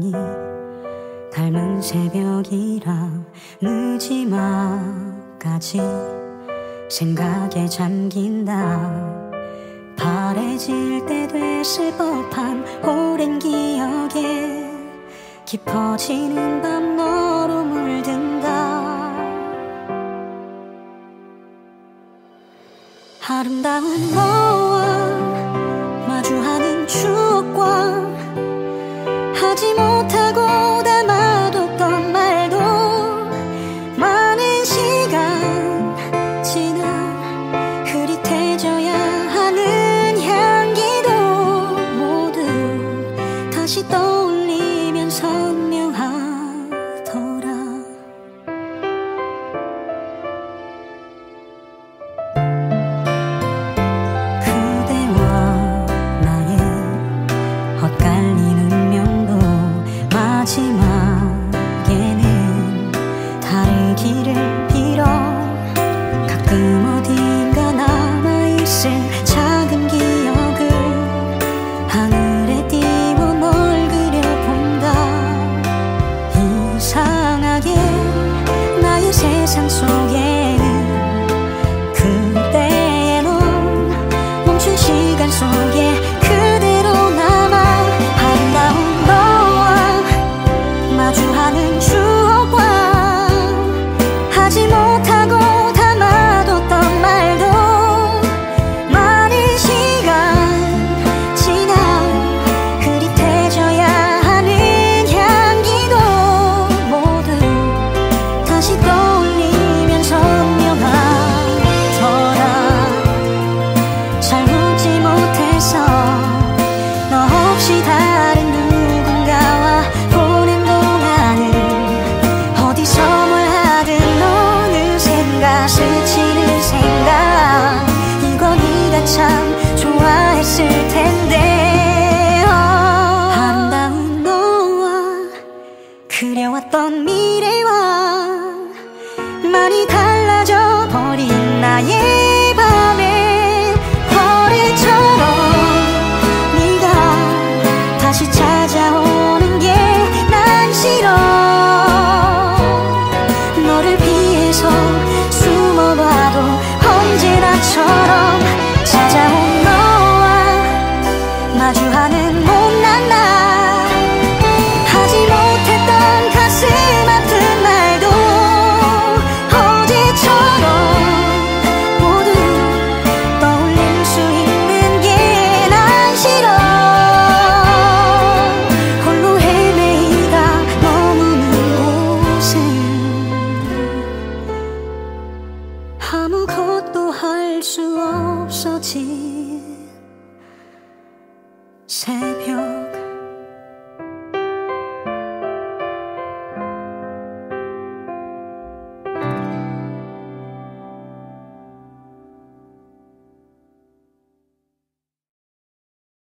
시간이 닮은 새벽이라 늦지마까지 생각에 잠긴다. 바래질 때 됐을 법한 오랜 기억에 깊어지는 밤 너로 물든다. 아름다운 너와 마주하는 추억과 하지만 激动。相守 잘 웃지 못해서 너 없이 다른 누군가와 보낸 동안은 어디서 뭘 하든 너는 생각 스치는 생각. 이거 네가 참 좋아했을 텐데. 어. 아름다운 너와 그려왔던 미래와 많이 달라져 버린 나의 아무것도 할 수 없어진 새벽.